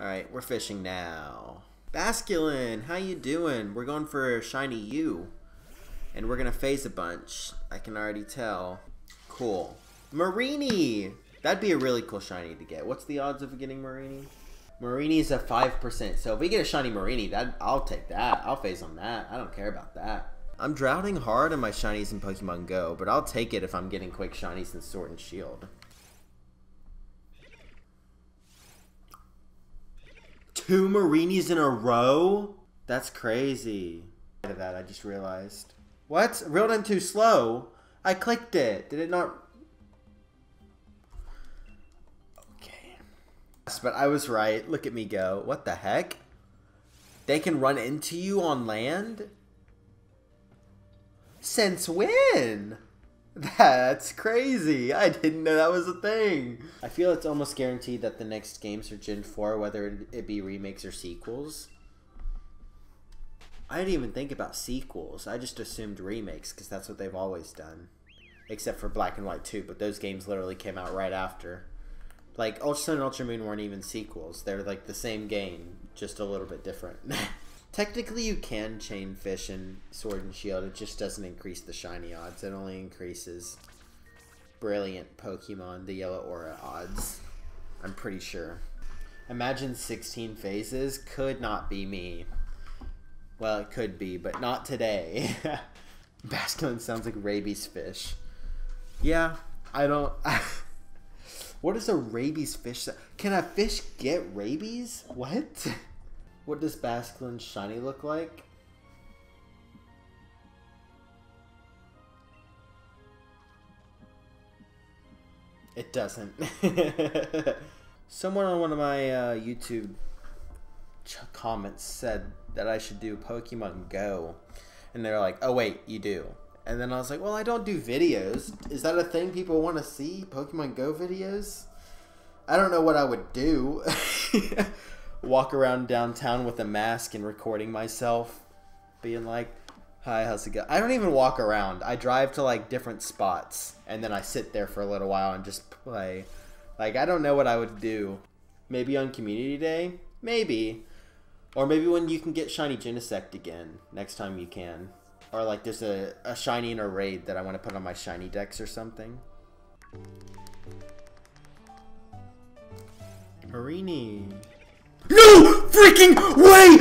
Alright, we're fishing now. Basculin, how you doing? We're going for a shiny U. And we're gonna phase a bunch. I can already tell. Cool. Mareanie! That'd be a really cool shiny to get. What's the odds of getting Mareanie? Mareanie's a 5%. So if we get a shiny Mareanie, that I'll take that. I'll phase on that. I don't care about that. I'm drowning hard on my shinies in Pokemon Go, but I'll take it if I'm getting quick shinies in Sword and Shield. Two Mareanies in a row? That's crazy. That I just realized. What? Reeled in too slow? I clicked it. Did it not? Okay. But I was right. Look at me go. What the heck? They can run into you on land? Since when? That's crazy. I didn't know that was a thing. I feel it's almost guaranteed that the next games are Gen 4, whether it be remakes or sequels. I didn't even think about sequels. I just assumed remakes because that's what they've always done. Except for Black and White 2, but those games literally came out right after. Like, Ultra Sun and Ultra Moon weren't even sequels. They're like the same game, just a little bit different. Technically, you can chain fish in Sword and Shield. It just doesn't increase the shiny odds. It only increases brilliant Pokemon, the yellow aura odds. I'm pretty sure. Imagine 16 phases could not be me. Well, it could be, but not today. Basculin sounds like rabies fish. Yeah, I don't. what is a rabies fish? Can a fish get rabies? What? What does Basculin's shiny look like? It doesn't. Someone on one of my uh, YouTube comments said that I should do Pokemon Go. And they're like, oh, wait, you do. And then I was like, well, I don't do videos. Is that a thing people want to see? Pokemon Go videos? I don't know what I would do. walk around downtown with a mask and recording myself, being like, "Hi, how's it going?" I don't even walk around. I drive to like different spots and then I sit there for a little while and just play. Like I don't know what I would do. Maybe on community day, maybe, or maybe when you can get shiny Genesect again next time you can, or like there's a, a shiny in a raid that I want to put on my ShinyDex or something. Mareanie. No freaking way!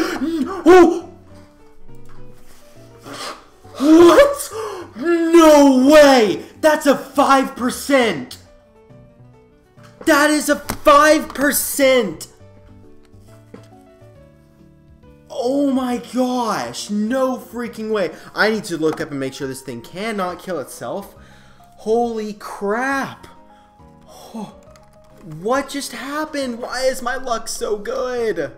Oh! What? No way! That's a 5%! That is a 5%! Oh my gosh! No freaking way! I need to look up and make sure this thing cannot kill itself. Holy crap! Oh. What just happened? Why is my luck so good?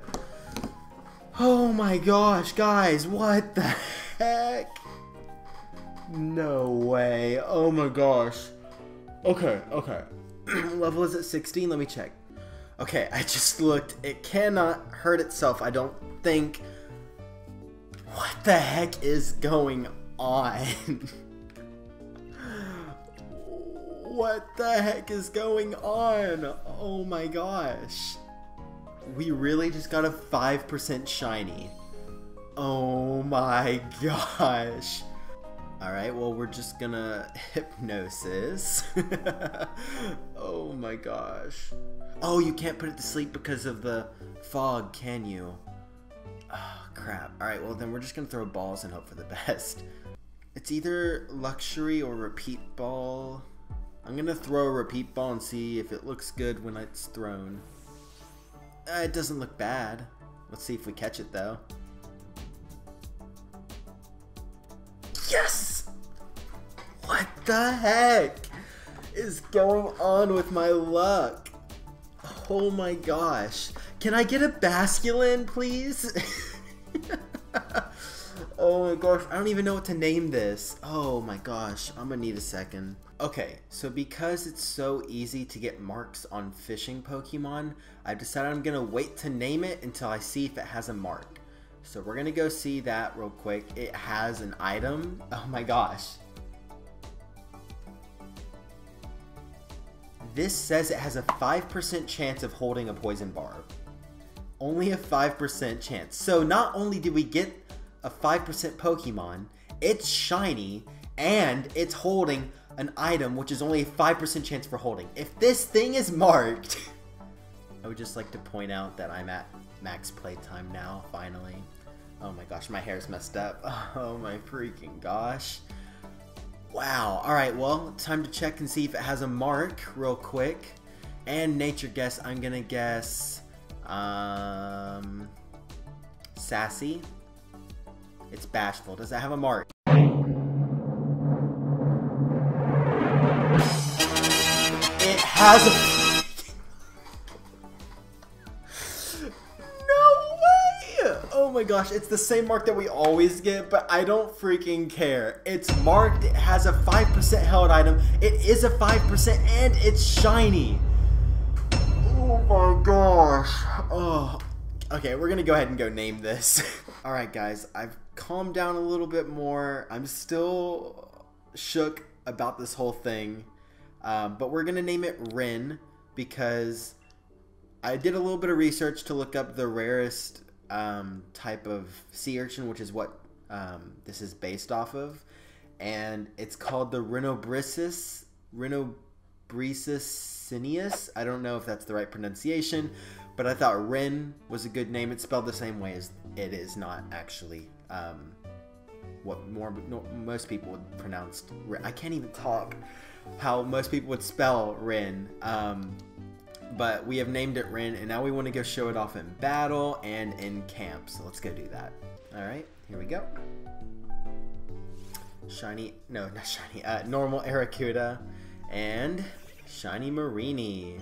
Oh my gosh, guys, what the heck? No way. Oh my gosh. Okay, okay. Level is at 16, let me check. Okay, I just looked. It cannot hurt itself, I don't think. What the heck is going on? What the heck is going on? Oh my gosh. We really just got a 5% shiny. Oh my gosh. Alright, well, we're just gonna hypnosis. oh my gosh. Oh, you can't put it to sleep because of the fog, can you? Oh, crap. Alright, well, then we're just gonna throw balls and hope for the best. It's either luxury or repeat ball. I'm gonna throw a repeat ball and see if it looks good when it's thrown. Uh, it doesn't look bad. Let's see if we catch it though. Yes! What the heck is going on with my luck? Oh my gosh. Can I get a Basculin, please? I don't even know what to name this. Oh my gosh, I'm gonna need a second. Okay, so because it's so easy to get marks on fishing Pokemon, I've decided I'm gonna wait to name it until I see if it has a mark. So we're gonna go see that real quick. It has an item. Oh my gosh. This says it has a 5% chance of holding a poison barb. only a 5% chance. So not only did we get a 5% Pokemon, it's shiny, and it's holding an item which is only a 5% chance for holding. If this thing is marked, I would just like to point out that I'm at max playtime now, finally. Oh my gosh, my hair's messed up. Oh my freaking gosh. Wow. Alright, well, time to check and see if it has a mark real quick. And nature guess, I'm gonna guess, um, sassy. It's bashful. Does that have a mark? It has a... no way! Oh my gosh, it's the same mark that we always get, but I don't freaking care. It's marked, it has a 5% held item, it is a 5%, and it's shiny. Oh my gosh. Oh. Okay, we're gonna go ahead and go name this. Alright guys, I've calmed down a little bit more. I'm still shook about this whole thing. Um, but we're gonna name it Rin because I did a little bit of research to look up the rarest um, type of sea urchin, which is what um, this is based off of, and it's called the Rhinobrissus Rhinobrissus cineus. I don't know if that's the right pronunciation, but I thought Rin was a good name. It's spelled the same way as it is not actually um, what more no, most people would pronounce. I can't even talk how most people would spell Rin. Um, but we have named it Rin, and now we want to go show it off in battle and in camp. So let's go do that. All right, here we go. Shiny, no, not shiny. Uh, normal Arrokuda and shiny Mareanie.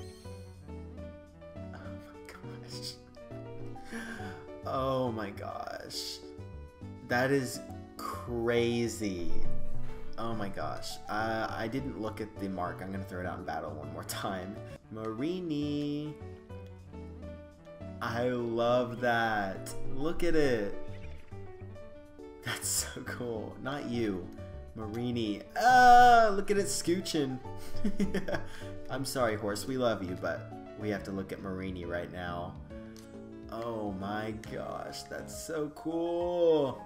Oh my gosh. That is crazy. Oh my gosh. Uh, I didn't look at the mark. I'm going to throw it out in battle one more time. Mareanie. I love that. Look at it. That's so cool. Not you. Mareanie. Ah, look at it scooching. I'm sorry, horse. We love you, but we have to look at Mareanie right now. Oh my gosh, that's so cool.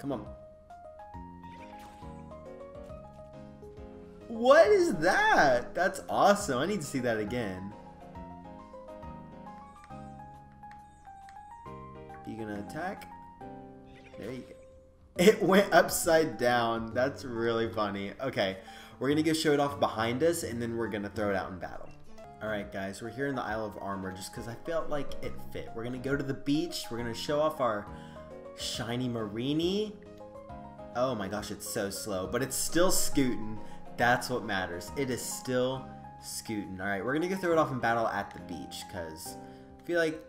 Come on. What is that? That's awesome. I need to see that again. You gonna attack? There you go. It went upside down. That's really funny. Okay, we're gonna go show it off behind us and then we're gonna throw it out in battle. Alright guys, we're here in the Isle of Armor just because I felt like it fit. We're going to go to the beach. We're going to show off our shiny Mareanie. Oh my gosh, it's so slow. But it's still scooting. That's what matters. It is still scooting. Alright, we're going to go throw it off in battle at the beach because I feel like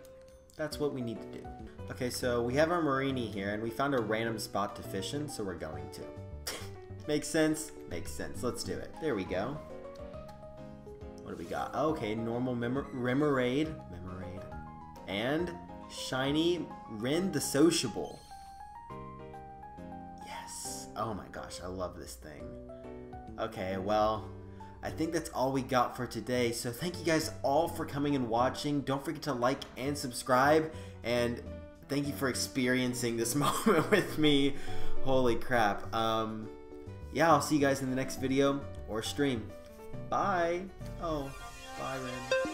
that's what we need to do. Okay, so we have our Mareanie here and we found a random spot to fish in, so we're going to. Makes sense? Makes sense. Let's do it. There we go. What do we got? Okay, normal Remoraid. Remoraid. And shiny Rin the Sociable. Yes. Oh my gosh, I love this thing. Okay, well, I think that's all we got for today. So thank you guys all for coming and watching. Don't forget to like and subscribe. And thank you for experiencing this moment with me. Holy crap. Um, yeah, I'll see you guys in the next video or stream. Bye. Oh, bye, Ren.